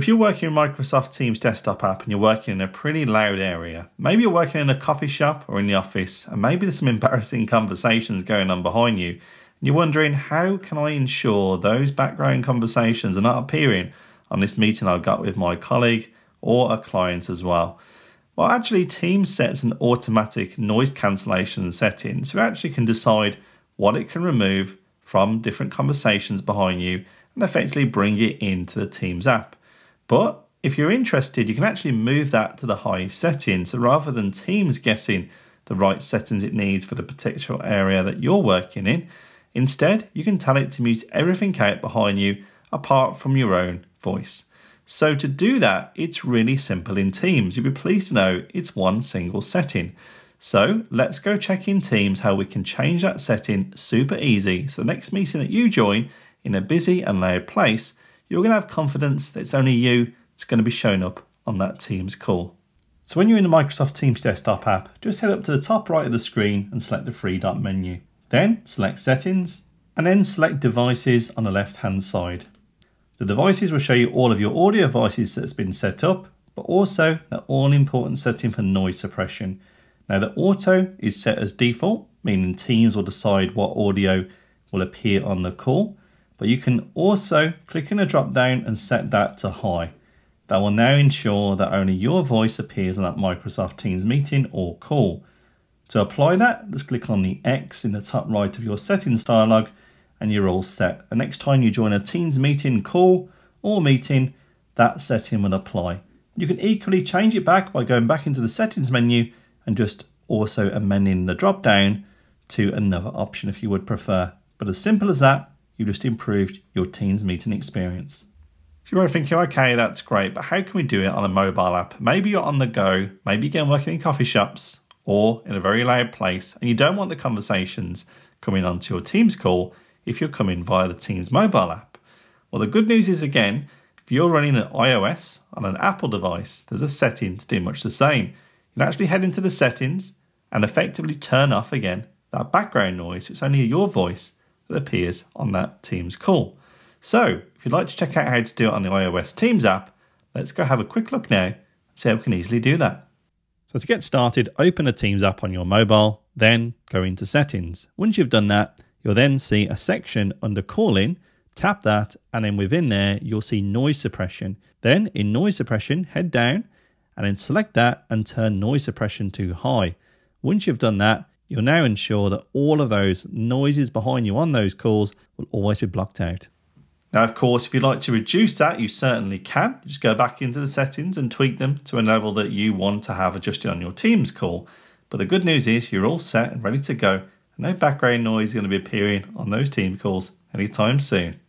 if you're working in Microsoft Teams desktop app and you're working in a pretty loud area, maybe you're working in a coffee shop or in the office, and maybe there's some embarrassing conversations going on behind you, and you're wondering how can I ensure those background conversations are not appearing on this meeting I've got with my colleague or a client as well. Well, actually, Teams sets an automatic noise cancellation setting, so you actually can decide what it can remove from different conversations behind you and effectively bring it into the Teams app. But if you're interested, you can actually move that to the high setting. So rather than Teams guessing the right settings it needs for the particular area that you're working in, instead you can tell it to mute everything out behind you apart from your own voice. So to do that, it's really simple in Teams. You'll be pleased to know it's one single setting. So let's go check in Teams how we can change that setting super easy. So the next meeting that you join in a busy and loud place, you're going to have confidence that it's only you that's going to be showing up on that Teams call. So when you're in the Microsoft Teams desktop app, just head up to the top right of the screen and select the three dot menu. Then select settings and then select devices on the left hand side. The devices will show you all of your audio devices that's been set up, but also the all important setting for noise suppression. Now the auto is set as default, meaning Teams will decide what audio will appear on the call, but you can also click in a drop down and set that to high. That will now ensure that only your voice appears on that Microsoft Teams meeting or call. To apply that, just click on the X in the top right of your settings dialog and you're all set. The next time you join a Teams meeting, call, or meeting, that setting will apply. You can equally change it back by going back into the settings menu and just also amending the drop down to another option if you would prefer. But as simple as that, you just improved your Teams meeting experience. So you're thinking, okay, that's great, but how can we do it on a mobile app? Maybe you're on the go, maybe you're working in coffee shops or in a very loud place, and you don't want the conversations coming onto your Teams call if you're coming via the Teams mobile app. Well, the good news is again, if you're running an iOS on an Apple device, there's a setting to do much the same. You can actually head into the settings and effectively turn off again that background noise. It's only your voice that appears on that Teams call. So if you'd like to check out how to do it on the iOS Teams app, let's go have a quick look now and see how we can easily do that. So to get started, open the Teams app on your mobile, then go into settings. Once you've done that, You'll then see a section under calling, tap that, and then within there, you'll see noise suppression. Then in noise suppression, head down and then select that and turn noise suppression to high. Once you've done that, you'll now ensure that all of those noises behind you on those calls will always be blocked out. Now, of course, if you'd like to reduce that, you certainly can. Just go back into the settings and tweak them to a level that you want to have adjusted on your Teams call. But the good news is you're all set and ready to go no background noise is going to be appearing on those team calls anytime soon.